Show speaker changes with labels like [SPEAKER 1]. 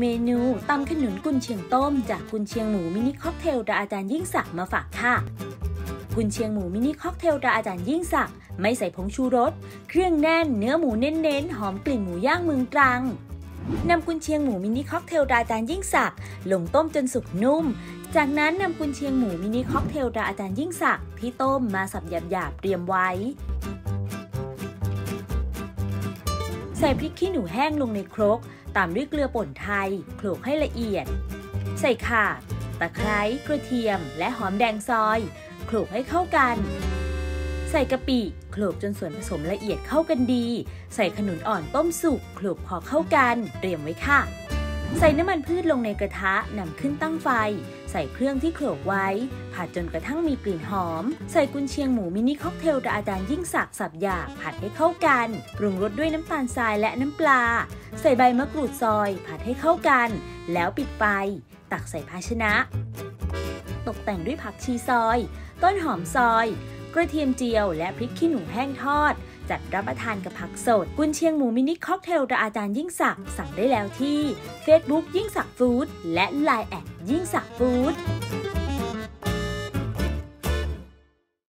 [SPEAKER 1] เมนูตำขนุนกุนเชียงต้ม จากกุนเชียงหมูมินิค็อกเทลตราอาจารย์ยิ่งศักดิ์มาฝากค่ะ กุนเชียงหมูมินิค็อกเทลตราอาจารย์ยิ่งศักดิ์ไม่ใส่ผงชูรส เครื่องแน่น เนื้อหมูเน้นๆ หอมกลิ่นหมูย่างเมืองตรังนำกุนเชียงหมูมินิค็อกเทลตราอาจารย์ยิ่งศักดิ์ลงต้มจนสุกนุ่ม จากนั้นนำกุนเชียงหมูมินิค็อกเทลตราอาจารย์ยิ่งศักดิ์ที่ต้มมาสับหยาบๆเตรียมไว้ ใส่พริกขี้หนูแห้งลงในครก ตามด้วยเกลือป่นไทย โขลกให้ละเอียด ใส่ข่า ตะไคร้ กระเทียม และหอมแดงซอย โขลกให้เข้ากัน ใส่กะปิโขลกจนส่วนผสมละเอียดเข้ากันดี ใส่ขนุนอ่อนต้มสุก โขลกพอเข้ากัน เตรียมไว้ค่ะ ใส่น้ำมันพืชลงในกระทะนำขึ้นตั้งไฟ ใส่เครื่องที่โขลกไว้ ผัดจนกระทั่งมีกลิ่นหอม ใส่กุนเชียงหมูมินิค็อกเทลระอาจารย์ยิ่งศักดิ์สับหยาบผัดให้เข้ากัน ปรุงรสด้วยน้ำตาลทรายและน้ำปลา ใส่ใบมะกรูดซอย ผัดให้เข้ากัน แล้วปิดไฟ ตักใส่ภาชนะ ตกแต่งด้วยผักชีซอย ต้นหอมซอย กระเทียมเจียว และพริกขี้หนูแห้งทอด จัดรับประทานกับผักสด กุนเชียงหมูมินิค็อกเทลตราอาจารย์ยิ่งศักดิ์สั่งได้แล้วที่ Facebook ยิ่งศักดิ์ฟู้ดและ Line add ยิ่งศักดิ์ฟู้ด